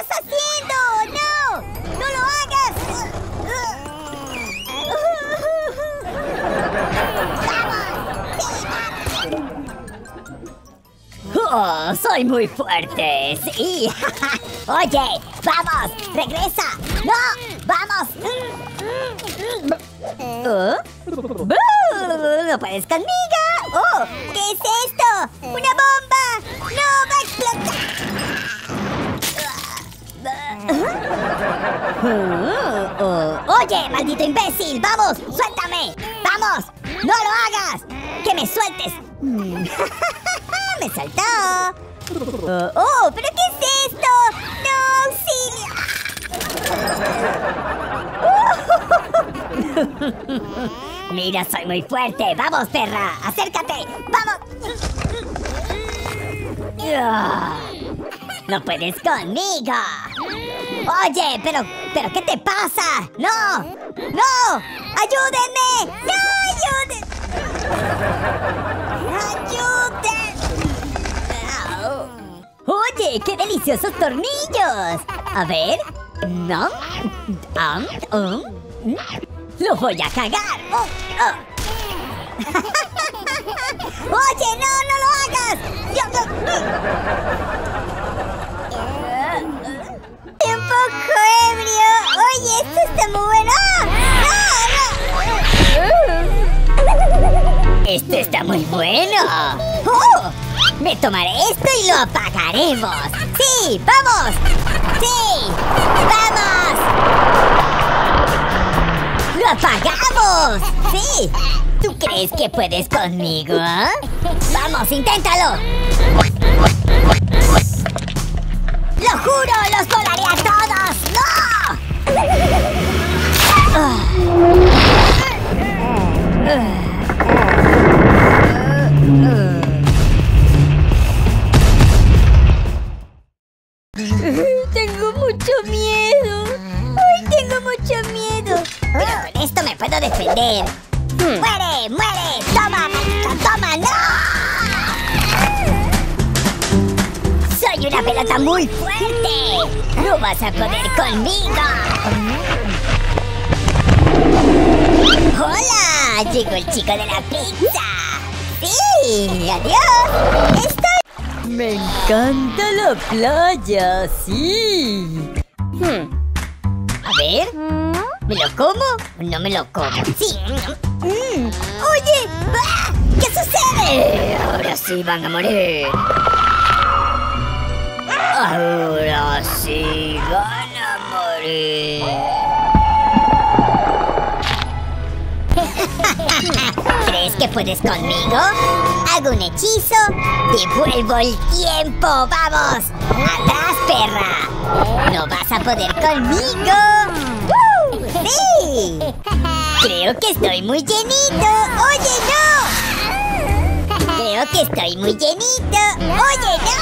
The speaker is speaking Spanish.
estás haciendo? ¡No! ¡No lo hagas! ¡Oh! ¡Soy muy fuerte! ¡Sí! ¡Oye! ¡Vamos! ¡Regresa! ¡No! ¡Vamos! ¿Oh? ¡No puedes conmigo! ¡Oh! ¿Qué es esto? ¡Una bomba! Oh, ¡Oye, maldito imbécil! ¡Vamos! ¡Suéltame! ¡Vamos! ¡No lo hagas! ¡Que me sueltes! ¡Me saltó! ¡Oh! ¿Pero qué es esto? ¡No, auxilio! Mira, soy muy fuerte. ¡Vamos, perra! ¡Acércate! ¡Vamos! ¡No puedes conmigo! Oye, pero, pero ¿qué te pasa? ¡No! ¡No! ¡Ayúdenme! ¡No, ayuden! ¡Ayuden! Oye, qué deliciosos tornillos. A ver. No. Um, um. Lo voy a cagar. Oh, oh. Oye, no, no lo hagas. Bueno. Oh, me tomaré esto y lo apagaremos. Sí, vamos. Sí, vamos. ¡Lo apagamos! ¡Sí! ¿Tú crees que puedes conmigo? ¡Vamos, inténtalo! Defender. Hmm. ¡Muere! ¡Muere! ¡Toma, maldita! ¡Toma! ¡No! ¡Soy una pelota muy fuerte! ¡No vas a poder conmigo! ¡Hola! Llegó el chico de la pizza. ¡Sí! ¡Adiós! ¡Estoy! Me encanta la playa, sí. Hmm. A ver. ¿Me lo como? No me lo como. Sí. Mm. Oye, ¿qué sucede? Ahora sí van a morir. Ahora sí van a morir. ¿Crees que puedes conmigo? Hago un hechizo, devuelvo el tiempo, vamos. Atrás, perra. No vas a poder conmigo. ¡Sí! Creo que estoy muy llenito. ¡Oye, no! Creo que estoy muy llenito. ¡Oye, no!